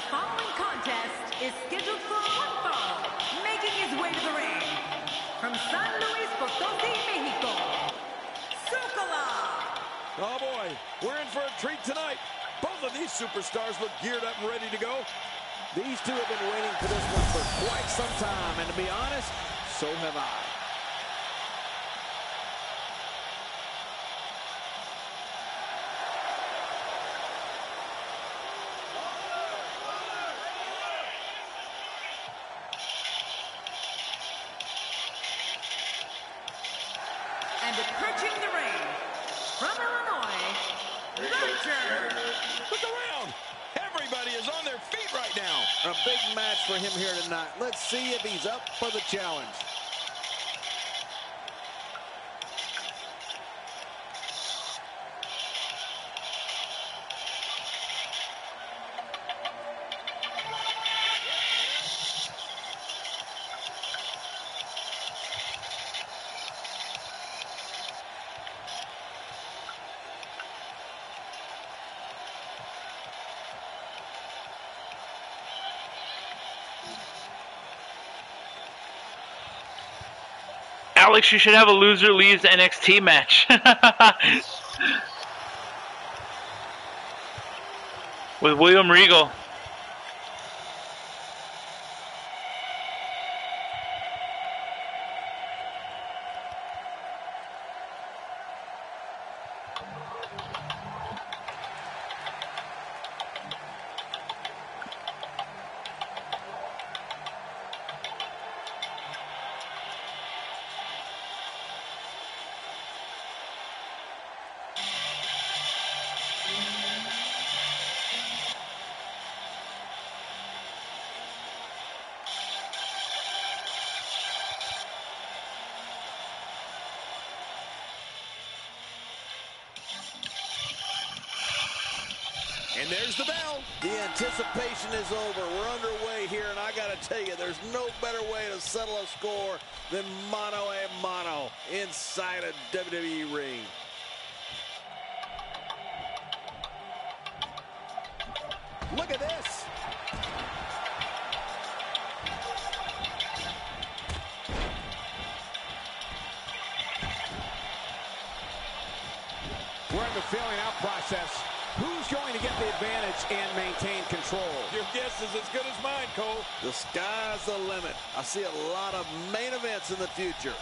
The following contest is scheduled for one fall, making his way to the ring. From San Luis Potosi, Mexico, Sokolov. Oh boy, we're in for a treat tonight. Both of these superstars look geared up and ready to go. These two have been waiting for this one for quite some time, and to be honest, so have I. approaching the ring, from Illinois, Roger. Look around. Everybody is on their feet right now. A big match for him here tonight. Let's see if he's up for the challenge. Alex, you should have a loser leaves NXT match. With William Regal. And there's the bell. The anticipation is over. We're underway here, and I got to tell you, there's no better way to settle a score than mano a mano inside a WWE ring. Look at this. We're in the feeling out process. Who's going to get the advantage and maintain control? Your guess is as good as mine, Cole. The sky's the limit. I see a lot of main events in the future.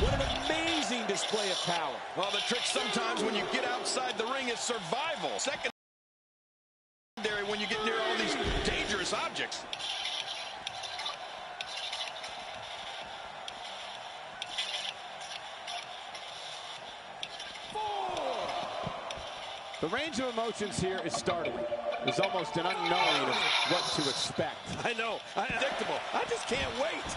What an amazing display of power. Well, the trick sometimes when you get outside the ring is survival. Secondary The range of emotions here is startling. There's almost an unknowing of what to expect. I know. Unpredictable. I just can't wait.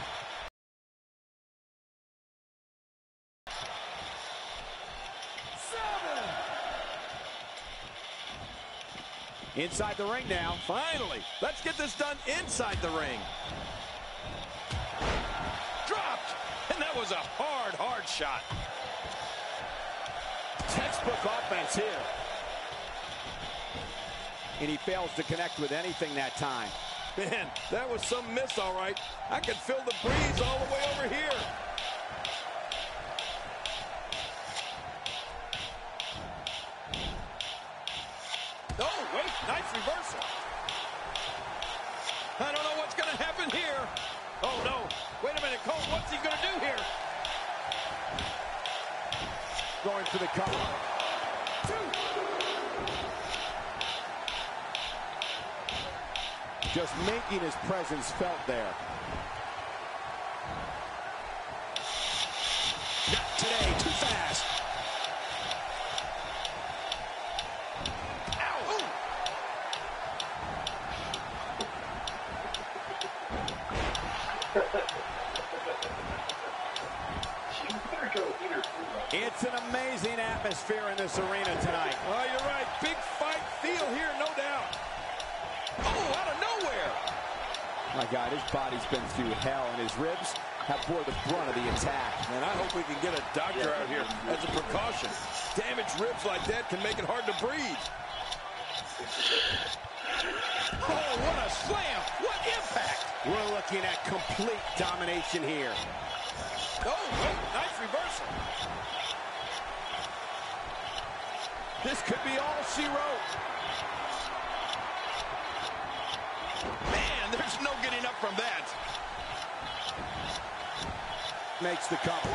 Inside the ring now. Finally, let's get this done inside the ring. Dropped. And that was a hard, hard shot. Textbook offense here. And he fails to connect with anything that time. Man, that was some miss, all right. I can feel the breeze all the way over here. Oh, wait, nice reversal. I don't know what's going to happen here. Oh, no. Wait a minute, Cole, what's he going to do here? Going for the cover. Just making his presence felt there. Not today, too fast. Ow. It's an amazing atmosphere in this arena tonight. Oh, you're right. Big fight feel here, no doubt. Oh, out of nowhere. My God, his body's been through hell, and his ribs have bore the brunt of the attack. And I hope we can get a doctor out here as a precaution. Damaged ribs like that can make it hard to breathe. Oh, what a slam. What impact. We're looking at complete domination here. Oh, wait, nice reversal. This could be all she wrote. Man, there's no getting up from that. Makes the cover.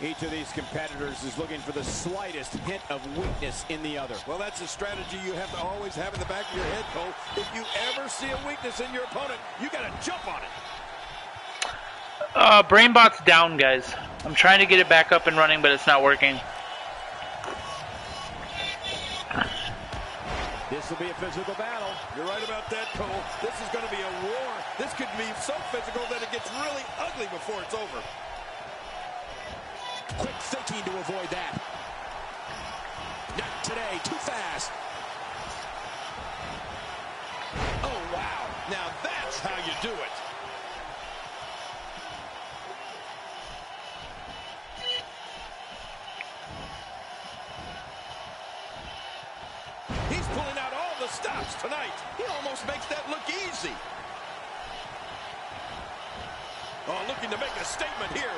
Each of these competitors is looking for the slightest hint of weakness in the other. Well, that's a strategy you have to always have in the back of your head, Cole. If you ever see a weakness in your opponent, you got to jump on it. Uh, Brainbot's down, guys. I'm trying to get it back up and running, but it's not working. This will be a physical battle. You're right about that, Cole. This is going to be a war. This could be so physical that it gets really ugly before it's over. Quick thinking to avoid that. Not today, too fast. Oh, wow. Now that's how you do it. Tonight. He almost makes that look easy. Oh, looking to make a statement here.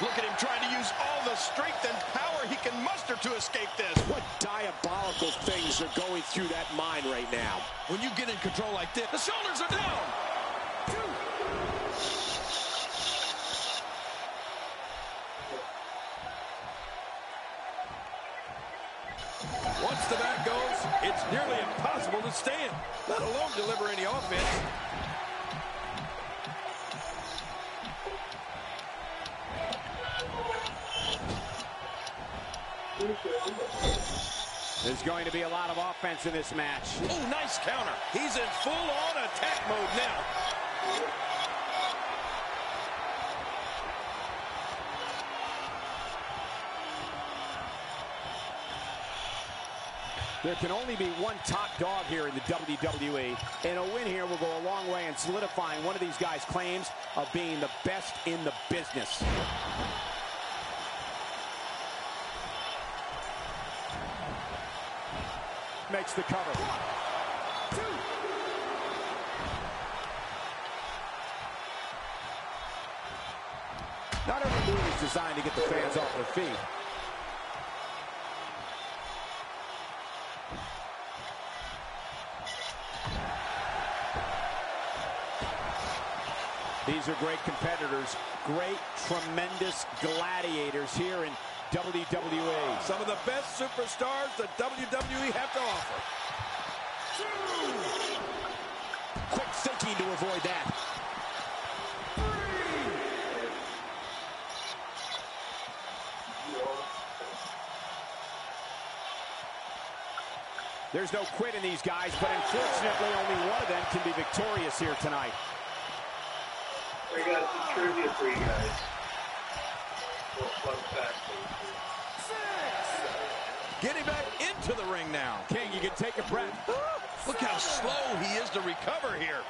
Look at him trying to use all the strength and power he can muster to escape this. What diabolical things are going through that mind right now? When you get in control like this, the shoulders are down. Once the back goes, it's nearly impossible to stand, let alone deliver any offense. There's going to be a lot of offense in this match. Oh, nice counter. He's in full-on attack mode now. There can only be one top dog here in the WWE, and a win here will go a long way in solidifying one of these guys' claims of being the best in the business. Makes the cover. Not every move is designed to get the fans off their feet. These are great competitors, great, tremendous gladiators here in WWE. Some of the best superstars that WWE have to offer. Quick thinking to avoid that. There's no quit in these guys, but unfortunately only one of them can be victorious here tonight. I got some trivia for you guys. Little fun fact. Getting back into the ring now. King, you can take a breath. Look how slow he is to recover here.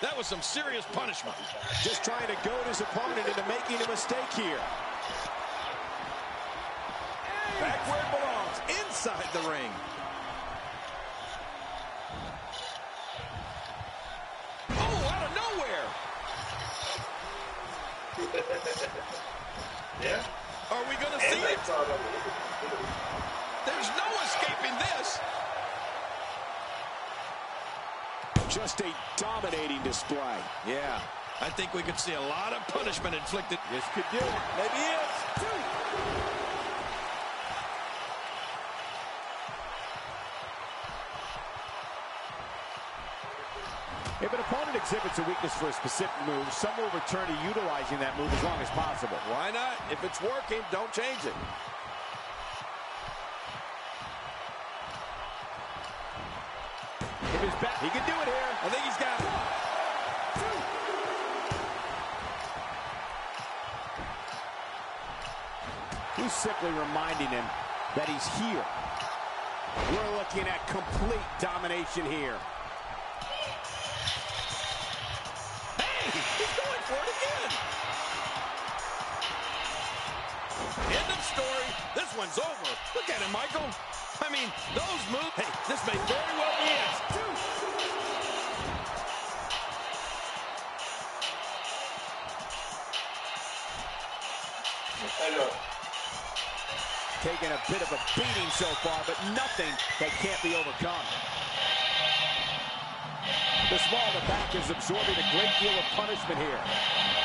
That was some serious punishment. Just trying to goad his opponent into making a mistake here. Back where it belongs, inside the ring. Oh, out of nowhere. Yeah? Are we going to see it? thought of it. There's no escaping this. Just a dominating display. Yeah, I think we could see a lot of punishment inflicted. this could do it. Maybe it. If an opponent exhibits a weakness for a specific move, some will return to utilizing that move as long as possible. Why not? If it's working, don't change it. If his back, he can do it here. I think he's got it. He's simply reminding him that he's here. We're looking at complete domination here. One's over. Look at him, Michael. I mean, those moves. Hey, this may very well be it. Taking a bit of a beating so far, but nothing that can't be overcome. The small the back is absorbing a great deal of punishment here.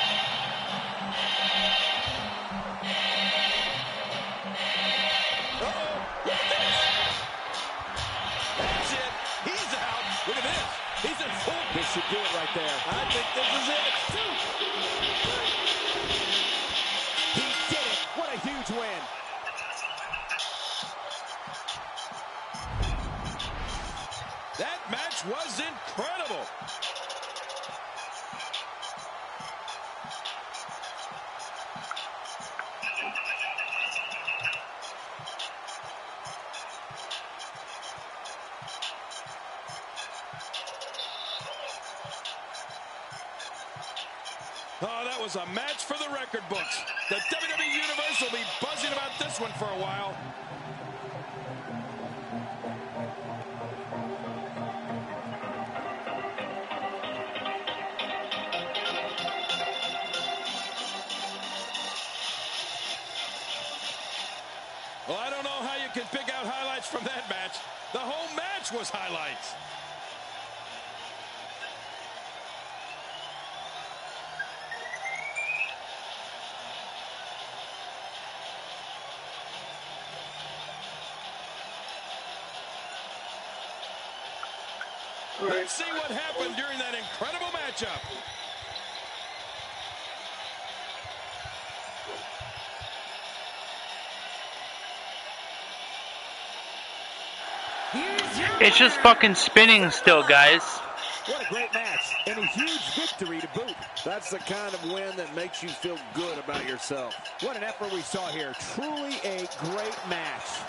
Should do it right there. I think this is it. He did it. What a huge win. Was a match for the record books. The WWE Universe will be buzzing about this one for a while. Well, I don't know how you can pick out highlights from that match. The whole match was highlights. Let's see what happened during that incredible matchup. It's just fucking spinning still, guys. What a great match. And a huge victory to boot. That's the kind of win that makes you feel good about yourself. What an effort we saw here. Truly a great match.